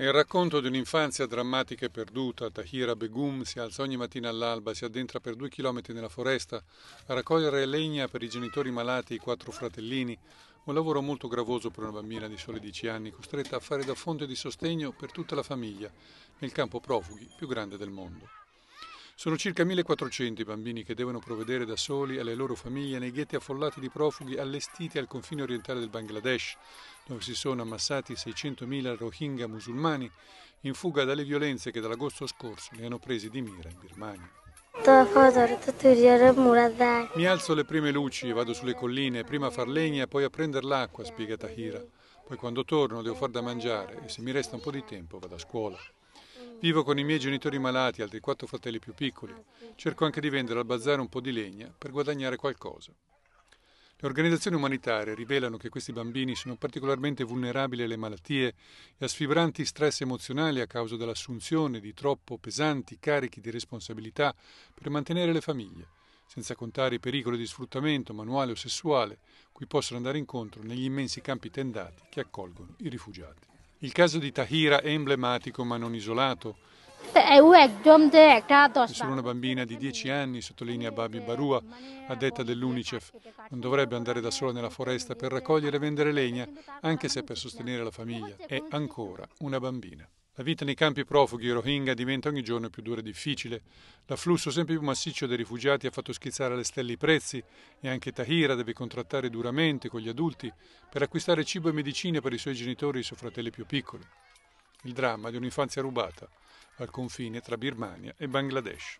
È il racconto di un'infanzia drammatica e perduta. Tahira Begum si alza ogni mattina all'alba, si addentra per due chilometri nella foresta a raccogliere legna per i genitori malati e i quattro fratellini. Un lavoro molto gravoso per una bambina di soli dieci anni, costretta a fare da fonte di sostegno per tutta la famiglia nel campo profughi più grande del mondo. Sono circa 1400 i bambini che devono provvedere da soli alle loro famiglie nei ghetti affollati di profughi allestiti al confine orientale del Bangladesh, dove si sono ammassati 600.000 Rohingya musulmani in fuga dalle violenze che dall'agosto scorso li hanno presi di mira in Birmania. Mi alzo alle prime luci, e vado sulle colline, prima a far legna e poi a prendere l'acqua, spiega Tahira. Poi quando torno devo far da mangiare e se mi resta un po' di tempo vado a scuola. Vivo con i miei genitori malati e altri quattro fratelli più piccoli. Cerco anche di vendere al bazar un po' di legna per guadagnare qualcosa. Le organizzazioni umanitarie rivelano che questi bambini sono particolarmente vulnerabili alle malattie e a sfibranti stress emozionali a causa dell'assunzione di troppo pesanti carichi di responsabilità per mantenere le famiglie, senza contare i pericoli di sfruttamento manuale o sessuale cui possono andare incontro negli immensi campi tendati che accolgono i rifugiati. Il caso di Tahira è emblematico ma non isolato. È solo una bambina di 10 anni, sottolinea Babi Barua, addetta dell'UNICEF. Non dovrebbe andare da sola nella foresta per raccogliere e vendere legna, anche se per sostenere la famiglia. È ancora una bambina. La vita nei campi profughi Rohingya diventa ogni giorno più dura e difficile. L'afflusso sempre più massiccio dei rifugiati ha fatto schizzare alle stelle i prezzi e anche Tahira deve contrattare duramente con gli adulti per acquistare cibo e medicine per i suoi genitori e i suoi fratelli più piccoli. Il dramma di un'infanzia rubata al confine tra Birmania e Bangladesh.